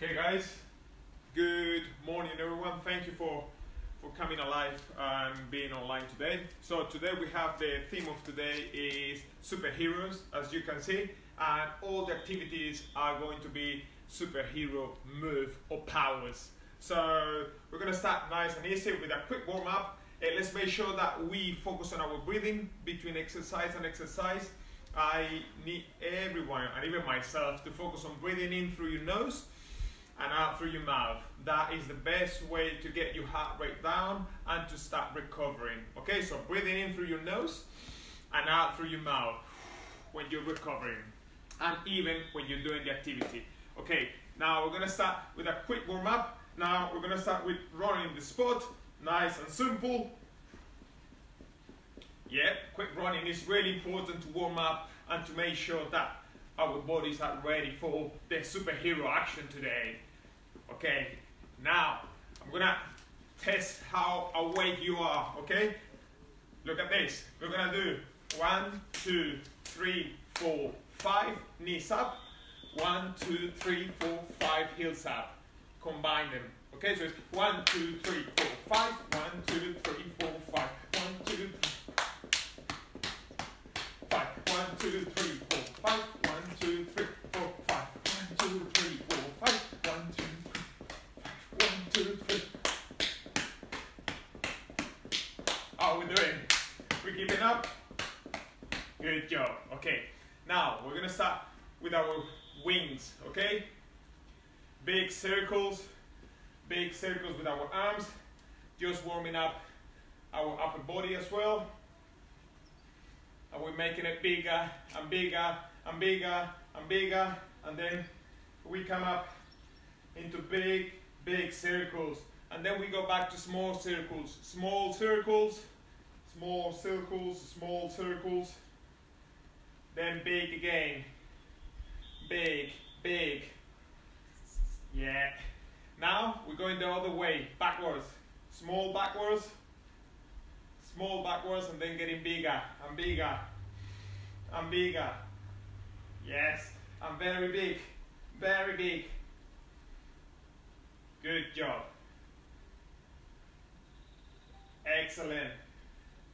Okay, guys. Good morning, everyone. Thank you for for coming alive and being online today. So today we have the theme of today is superheroes, as you can see, and all the activities are going to be superhero move or powers. So we're gonna start nice and easy with a quick warm up. Uh, let's make sure that we focus on our breathing between exercise and exercise. I need everyone and even myself to focus on breathing in through your nose and out through your mouth. That is the best way to get your heart rate down and to start recovering. Okay, so breathing in through your nose and out through your mouth when you're recovering and even when you're doing the activity. Okay, now we're gonna start with a quick warm up. Now we're gonna start with running the spot, nice and simple. Yeah, quick running is really important to warm up and to make sure that our bodies are ready for the superhero action today. Okay, now I'm gonna test how awake you are, okay? Look at this. We're gonna do one, two, three, four, five, knees up. One, two, three, four, five, heels up. Combine them. Okay, so it's one, two, three, four, five. One, two, three, four, five. One, two, five. One, two, three, four, five. One, two, three, four, five. One, two, three, four, five. One, two, three, one, two, three. How are we doing? We keeping up? Good job. Okay. Now we're gonna start with our wings. Okay. Big circles. Big circles with our arms. Just warming up our upper body as well. And we're making it bigger and bigger and bigger and bigger. And then we come up into big, big circles. And then we go back to small circles. Small circles, small circles, small circles. Then big again. Big, big. Yeah. Now we're going the other way, backwards. Small backwards, small backwards, and then getting bigger and bigger and bigger. Yes, and very big, very big. Good job. Excellent.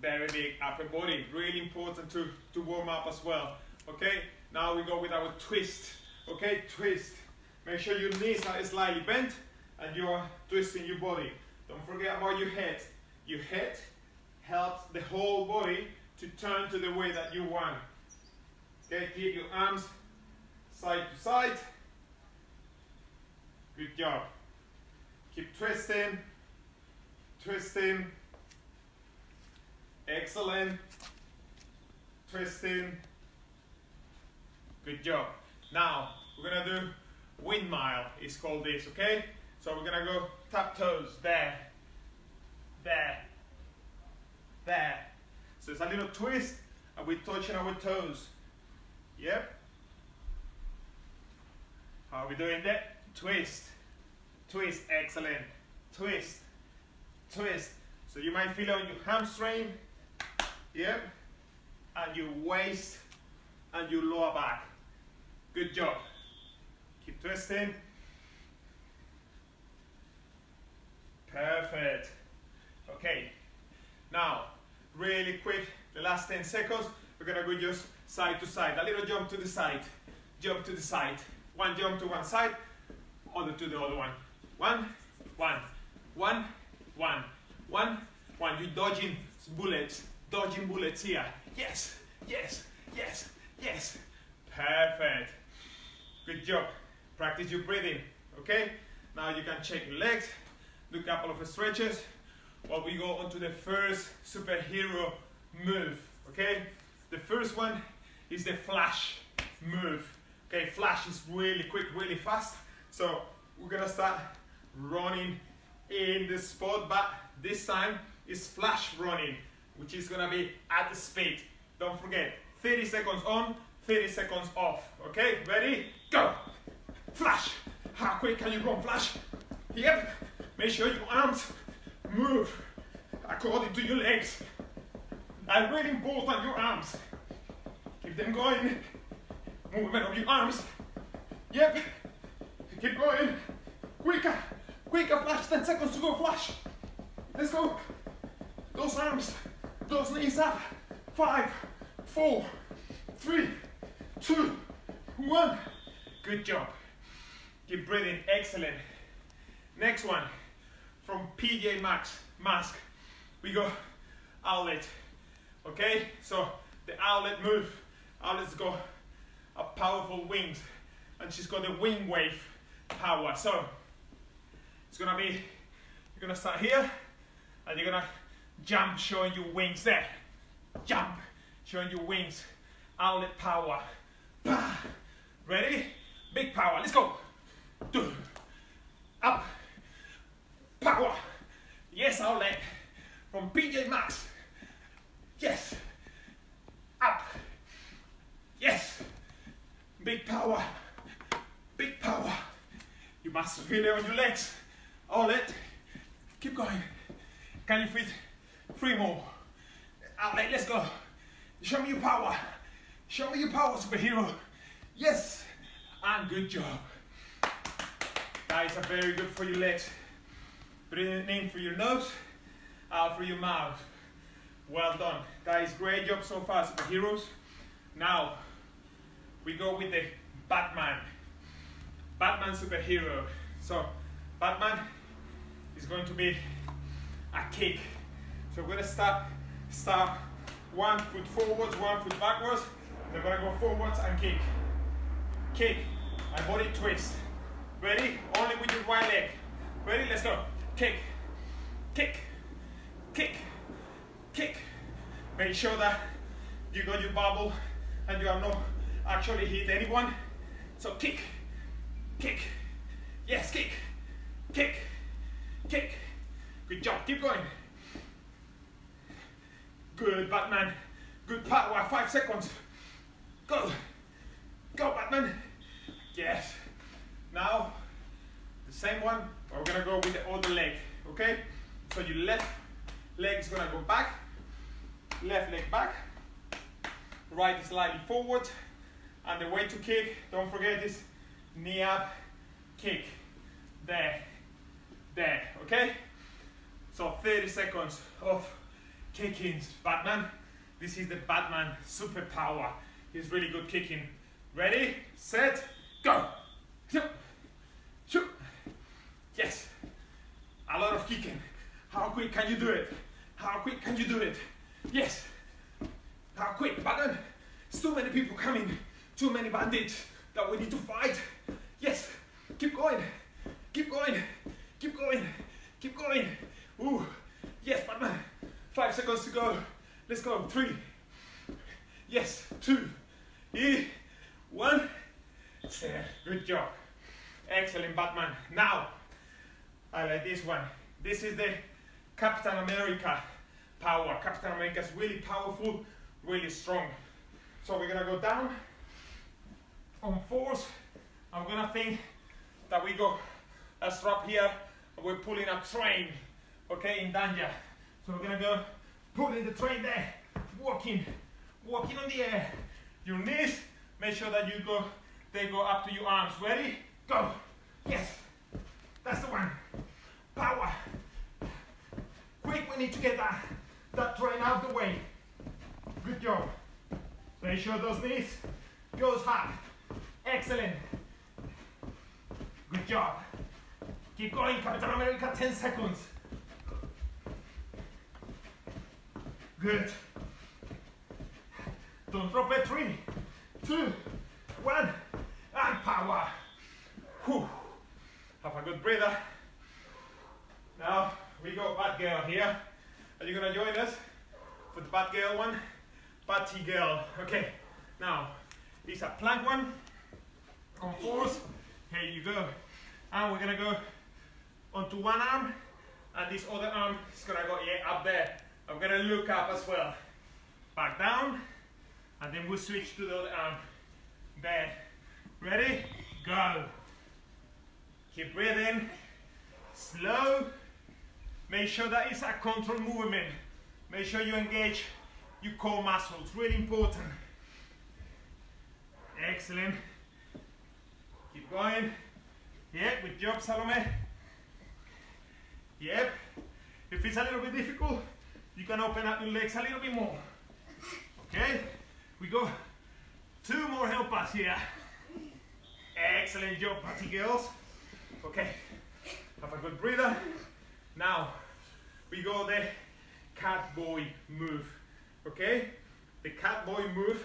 Very big upper body. Really important to, to warm up as well. Okay, now we go with our twist. Okay, twist. Make sure your knees are slightly bent and you're twisting your body. Don't forget about your head. Your head helps the whole body to turn to the way that you want. Okay, keep your arms side to side. Good job. Keep twisting, twisting. Excellent. Twisting. Good job. Now, we're gonna do windmill, is called this, okay? So we're gonna go tap toes, there, there, there. So it's a little twist and we're touching our toes. Yep. How are we doing that? Twist, twist, excellent. Twist, twist. So you might feel on your hamstring, yep, and your waist and your lower back. Good job. Keep twisting. Perfect. Okay. Now, really quick, the last 10 seconds, we're gonna go just side to side. A little jump to the side, jump to the side. One jump to one side, other to the other one. One, one, one, one, one, one. You're dodging bullets, dodging bullets here. Yes, yes, yes, yes. Perfect. Good job. Practice your breathing, okay? Now you can check your legs, do a couple of stretches while we go on to the first superhero move, okay? The first one is the flash move. Okay, flash is really quick, really fast. So we're gonna start running in the spot, but this time is flash running, which is gonna be at the speed. Don't forget, 30 seconds on, 30 seconds off. Okay, ready? Go! Flash! How quick can you run, Flash? Yep. Make sure your arms move according to your legs. And really important, your arms. Keep them going. Movement of your arms. Yep. Keep going. Quicker, quicker, flash, 10 seconds to go, flash. Let's go. Those arms, those knees up. Five, four, three, two, one. Good job. Keep breathing, excellent. Next one, from PJ Masks, mask, we go Owlette. Okay, so the Owlette move, Owlette's got a powerful wings, and she's got the wing wave power. So it's gonna be, you're gonna start here, and you're gonna jump showing your wings there. Jump, showing your wings. Owlette power. Ready? Big power, let's go. Up. Power. Yes, Owlette. From PJ Masks. Yes. Up. Yes. Big power. Big power. You must feel it on your legs. All Owlette. Keep going. Can you fit three more? Owlette, let's go. Show me your power. Show me your power, superhero. Yes. And good job. That is very good for your legs. Breathing in through your nose, out through your mouth. Well done. Guys, great job so far, superheroes. Now, we go with the Batman. Batman superhero. So, Batman is going to be a kick. So we're gonna start, start one foot forwards, one foot backwards. We're gonna go forwards and kick. Kick and body twist. Ready? Only with your right leg. Ready? Let's go. Kick, kick, kick, kick. Make sure that you got your bubble and you have not actually hit anyone. So kick, kick, yes, kick, kick, kick. Good job, keep going. Good, Batman. Good power, five seconds. Go. Go, Batman. Yes. Now, the same one, but we're gonna go with the other leg, okay? So your left leg is gonna go back, left leg back, right slightly forward, and the way to kick, don't forget this knee up, kick, there, there, okay? So 30 seconds of kicking, Batman. This is the Batman superpower. He's really good kicking. Ready, set, go. Yes. A lot of kicking. How quick can you do it? How quick can you do it? Yes. How quick? Batman. too many people coming. Too many bandits that we need to fight. Yes. Keep going. Keep going. Keep going. Keep going. Ooh. Yes, Batman. Five seconds to go. Let's go. Three. Yes. Two. E. One. Good job. Excellent, Batman. Now, I like this one. This is the Captain America power. Captain America is really powerful, really strong. So we're gonna go down on fours. I'm gonna think that we go a strap here. We're pulling a train, okay, in danger. So we're gonna go pulling the train there, walking, walking on the air. Your knees, make sure that you go, they go up to your arms. Ready? Go. Yes. That's the one. Power. Quick, we need to get that, that train out of the way. Good job. Make sure those knees goes hard. Excellent. Good job. Keep going, Captain America, 10 seconds. Good. Don't drop it, three, two, one, and power. Whew. Have a good breather. Now we got Batgirl here. Are you gonna join us for the Batgirl one? Batty girl. Okay. Now it's a plank one on fours. Here you go. And we're gonna go onto one arm, and this other arm is gonna go yeah up there. I'm gonna look up as well. Back down, and then we'll switch to the other arm. Bad. Ready? Go. Keep breathing. Slow. Make sure that it's a controlled movement. Make sure you engage your core muscles. Really important. Excellent. Keep going. Yep, good job, Salome. Yep. If it's a little bit difficult, you can open up your legs a little bit more. Okay? We go two more help us here. Excellent job, party girls. Okay, have a good breather. Now, we go the cat boy move. Okay? The cat boy move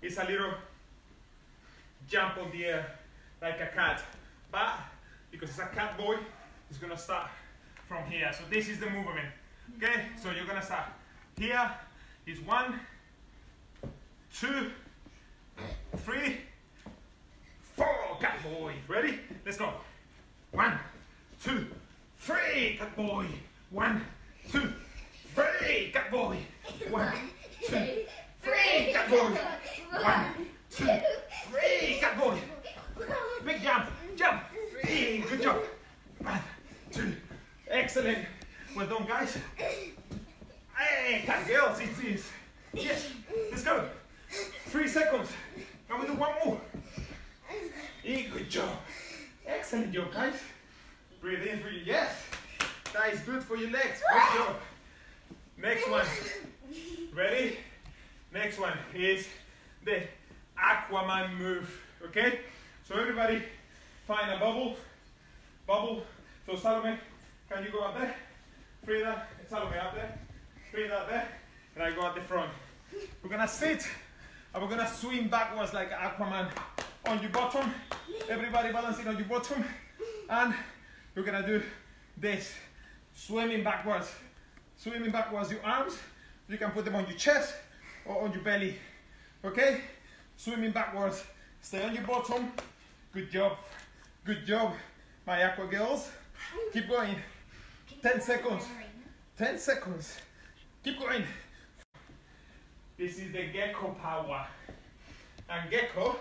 is a little jump on the air like a cat. But because it's a cat boy, it's gonna start from here. So this is the movement. Okay, so you're gonna start here is one, two, three, four, cat boy. Ready? Let's go. One, two, three, cat boy. One, two, three, cat boy. One, two, three, cat boy. One, two, three, cat boy. Big jump, jump. Three, good job. One, two, excellent. Well done, guys. Hey, cat girls, it is. Yes, let's go. Three seconds. Now we do one more. Hey, good job. Excellent job, guys. Breathe in for you. Yes. That is good for your legs. Good job. Next one. Ready? Next one is the Aquaman move. Okay? So everybody find a bubble. Bubble. So Salome, can you go up there? Frida, Salome up there. Frida up there. And I go at the front. We're gonna sit and we're gonna swim backwards like Aquaman on your bottom. Everybody balancing on your bottom. And we're gonna do this. Swimming backwards. Swimming backwards. Your arms, you can put them on your chest or on your belly. Okay? Swimming backwards. Stay on your bottom. Good job. Good job, my aqua girls. Keep going. 10 seconds. 10 seconds. Keep going. This is the Gekko power. And Gekko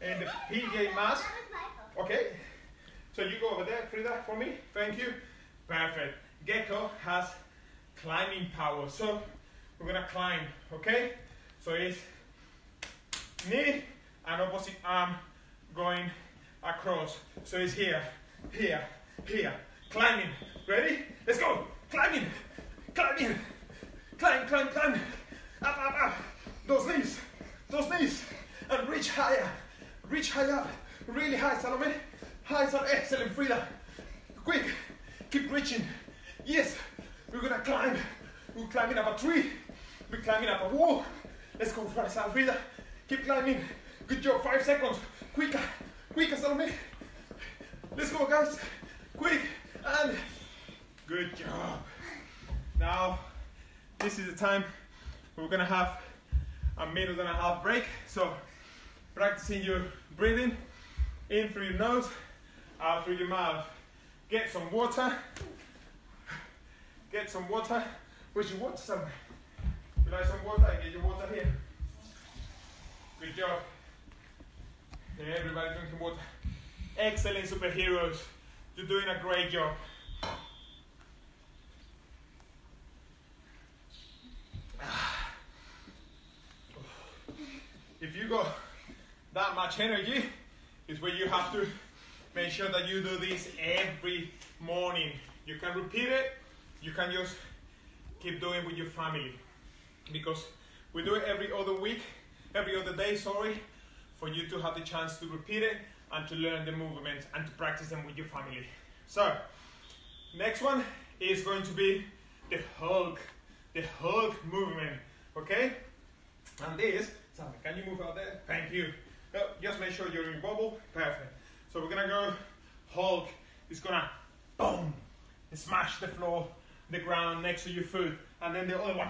and the PJ mask. Okay. So you go over there, Frida, for me. Thank you. Perfect. Gekko has climbing power. So we're gonna climb, okay? So it's knee and opposite arm going across. So it's here, here, here. Climbing. Ready? Let's go. Climbing. Climbing. Climb, climb, climb. Up, up, up. Those knees. Those knees. And reach higher. Reach higher up. Really high, Salome. High, Salome. Excellent, Frida. Quick. Keep reaching. Yes. We're gonna climb. We're climbing up a tree. We're climbing up a wall. Let's go, Frida. Keep climbing. Good job. Five seconds. Quicker. Quicker, Salome. Let's go, guys. Quick. And good job. Now, this is the time we're gonna have a minute and a half break. So, practicing your breathing in through your nose, out through your mouth. Get some water. Get some water. Where's your water somewhere? You like some water? Get your water here. Good job. Everybody drinking water. Excellent superheroes. You're doing a great job. If you got that much energy, is where you have to make sure that you do this every morning. You can repeat it, you can just keep doing with your family. Because we do it every other week, every other day, sorry, for you to have the chance to repeat it and to learn the movements and to practice them with your family. So, next one is going to be the Hulk, the Hulk movement, okay? And this, Sammy, can you move out there? Thank you. Just make sure you're in bubble, perfect. So we're gonna go hug, it's gonna boom, smash the floor, the ground next to your foot, and then the other one,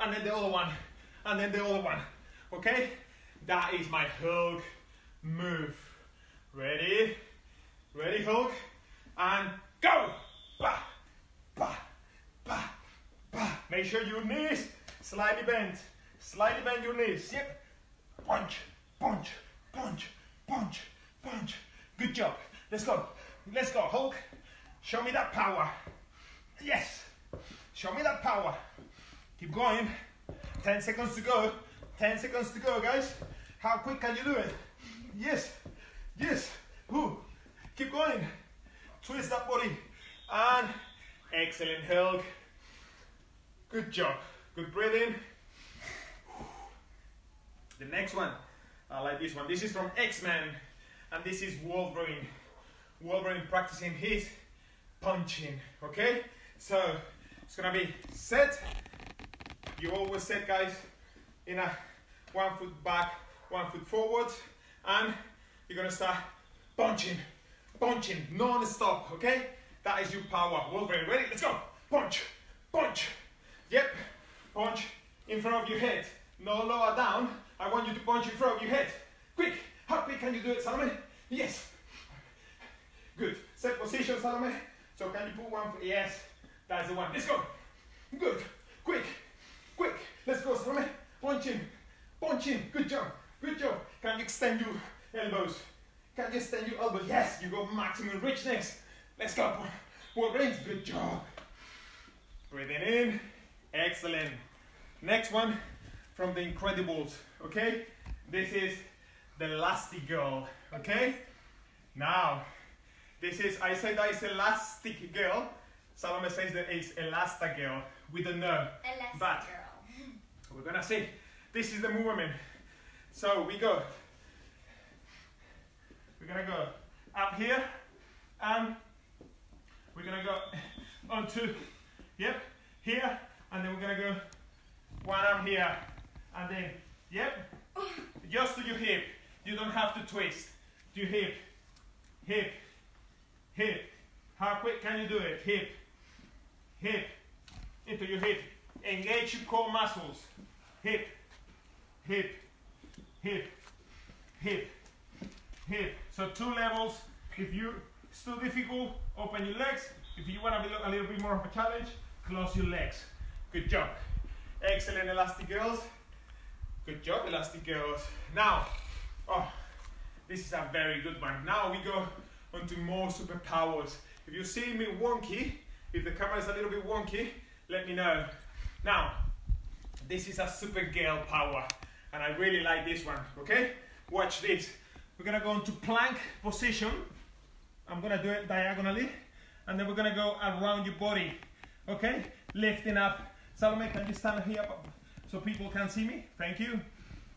and then the other one, and then the other one, okay? That is my Hulk move. Ready? Ready, Hulk? And go! Bah, bah, bah, bah. Make sure your knees slightly bent. Slightly bend your knees. Yep. Punch, punch, punch, punch, punch. Good job. Let's go. Let's go, Hulk. Show me that power. Yes. Show me that power. Keep going. 10 seconds to go. 10 seconds to go, guys. How quick can you do it? Yes. Yes. Ooh. Keep going. Twist that body. And excellent Hulk. Good job. Good breathing. The next one, I like this one. This is from X-Men, and this is Wolverine. Wolverine practicing his punching, okay? So, it's gonna be set. You always set, guys, in a one foot back, one foot forward, and you're gonna start punching, punching, non-stop, okay? That is your power. Wolverine, ready? Let's go. Punch, punch. Yep, punch in front of your head. No lower down. I want you to punch in front of your head. Quick, how quick can you do it, Salome? Yes. Good. Set position, Salome. So can you put one? Yes, that's the one. Let's go. Good. Quick, quick. Let's go, Salome. Punch in, punch in. Good job, good job. Can you extend your elbows? Can you stand your elbows? Yes, you got maximum richness. Let's go. More range. Good job. Breathing in. Excellent. Next one from the Incredibles, okay? This is the Elastic Girl, okay? Now, this is, I say that it's Elastic Girl. Salome says that it's Elasta Girl with a no. Elastic but girl. we're gonna see. This is the movement. So we go. We're gonna go up here and we're gonna go onto, yep, here, and then we're gonna go one arm here, and then, yep, just to your hip. You don't have to twist. To your hip, hip, hip. How quick can you do it? Hip, hip, into your hip. Engage your core muscles. Hip, hip, hip, hip, hip. So two levels. If you it's too difficult, open your legs. If you want to be a little bit more of a challenge, close your legs. Good job. Excellent, elastic girls. Good job, elastic girls. Now, oh, this is a very good one. Now we go on to more superpowers. If you see me wonky, if the camera is a little bit wonky, let me know. Now, this is a super girl power, and I really like this one, okay? Watch this. We're gonna go into plank position. I'm gonna do it diagonally, and then we're gonna go around your body, okay? Lifting up. Salome, can you stand here so people can see me? Thank you.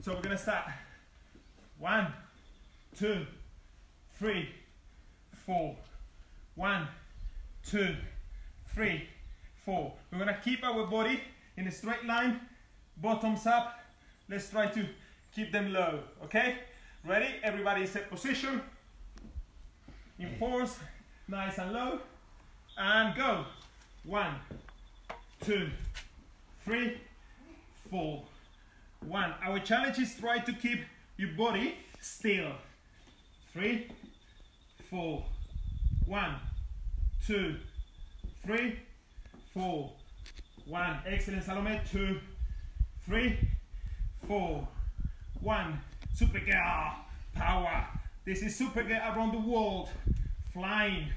So we're gonna start. One, two, three, four. One, two, three, four. We're gonna keep our body in a straight line, bottoms up. Let's try to keep them low, okay? Ready? Everybody set position. In fours, nice and low. And go. One, two, three, four. One. Our challenge is try to keep your body still. Three, four. One, two, three, four. One. Excellent, Salome. Two, three, four. One. Super girl. Power. This is super girl around the world. Flying.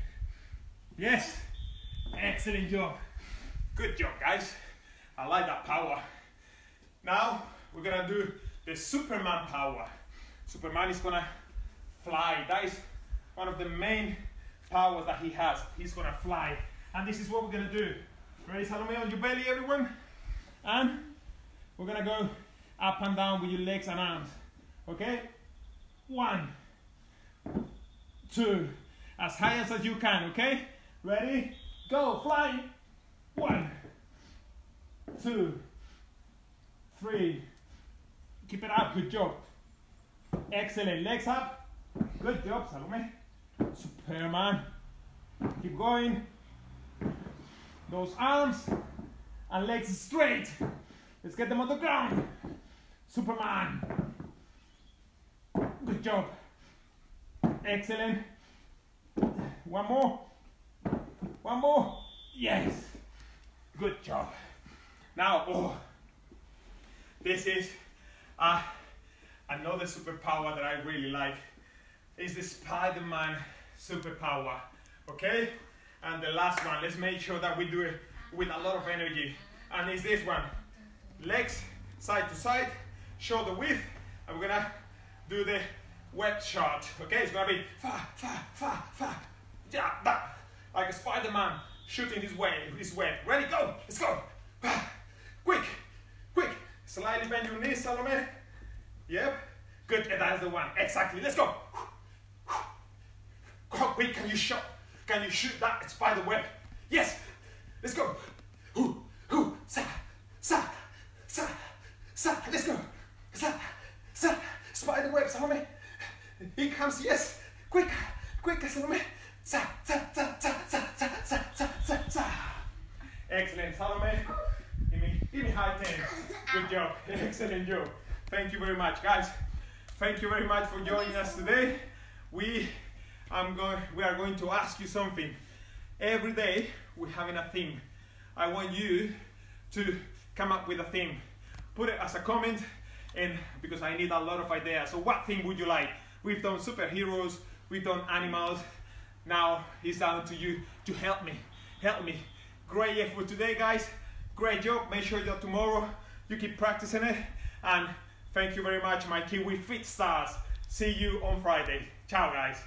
Yes. Excellent job. Good job, guys. I like that power. Now we're gonna do the Superman power. Superman is gonna fly. That is one of the main powers that he has. He's gonna fly. And this is what we're gonna do. Ready, Salome, on your belly, everyone? And we're gonna go up and down with your legs and arms. Okay? One, two, as high as, you can, okay? Ready? Go, fly. One, two, three. Keep it up, good job. Excellent, legs up. Good job, Salome. Superman. Keep going. Those arms and legs straight. Let's get them on the ground. Superman. Good job. Excellent. One more. One more. Yes. Good job. Now, oh, this is uh, another superpower that I really like. Is the Spider-Man superpower. Okay? And the last one, let's make sure that we do it with a lot of energy. And it's this one. Legs side to side, shoulder width, and we're gonna do the web shot. Okay, it's gonna be fa fa fa fa. Yeah, that like a Spider-Man shooting his way, his web. Ready, go. Let's go. Ah, quick, quick. Slightly bend your knees, Salome. Yep. Good. And that's the one. Exactly. Let's go. Quick can you shot? Can you shoot that spider web? Yes. Let's go. Sa, sa, sa, sa. Let's go. Sa, sa. Spider web, Salome. Here comes. Yes. Quick, quick, Salome. Sa, sa, sa, sa, sa, sa, sa, sa, sa, sa. Excellent, Salome. Give me, give me high ten. Good job. Excellent job. Thank you very much, guys. Thank you very much for joining us today. We, I'm going, we are going to ask you something. Every day we're having a theme. I want you to come up with a theme. Put it as a comment, and because I need a lot of ideas. So, what thing would you like? We've done superheroes, we've done animals. Now it's down to you to help me. Help me. Great effort today, guys. Great job. Make sure that tomorrow you keep practicing it. And thank you very much, my Kiwi Fit Stars. See you on Friday. Ciao, guys.